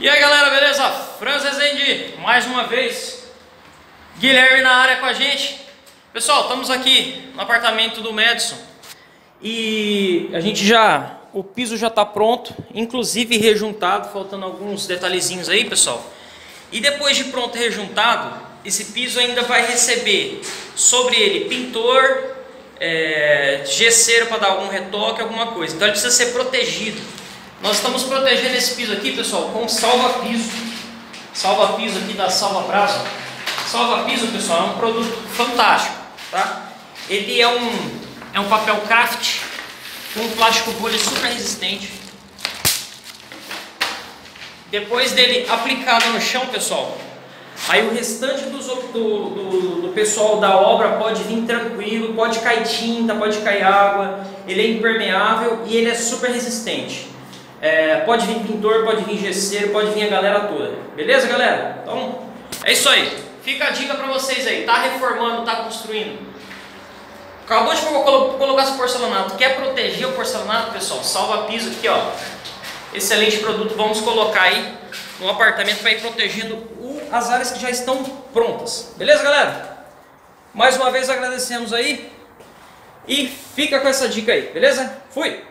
E aí galera, beleza? Franz Rezende, mais uma vez. Guilherme na área com a gente. Pessoal, estamos aqui no apartamento do Madison. E a gente já. O piso já está pronto, inclusive rejuntado, faltando alguns detalhezinhos aí, pessoal. E depois de pronto e rejuntado, esse piso ainda vai receber sobre ele pintor, é, gesseiro para dar algum retoque, alguma coisa. Então ele precisa ser protegido. Nós estamos protegendo esse piso aqui, pessoal, com salva-piso. Salva-piso aqui da Salva Brasa. Salva-piso, pessoal, é um produto fantástico, tá? Ele é um, é um papel craft com um plástico bolha super resistente. Depois dele aplicado no chão, pessoal, aí o restante do, do, do, pessoal da obra pode vir tranquilo, pode cair tinta, pode cair água, ele é impermeável e ele é super resistente. É, pode vir pintor, pode vir gesseiro, pode vir a galera toda. Beleza, galera? Então, é isso aí. Fica a dica para vocês aí. Tá reformando, tá construindo. Acabou de colocar esse porcelanato. Quer proteger o porcelanato, pessoal? Salva piso aqui, ó. Excelente produto. Vamos colocar aí no apartamento para ir protegendo o, as áreas que já estão prontas. Beleza, galera? Mais uma vez agradecemos aí. E fica com essa dica aí, beleza? Fui!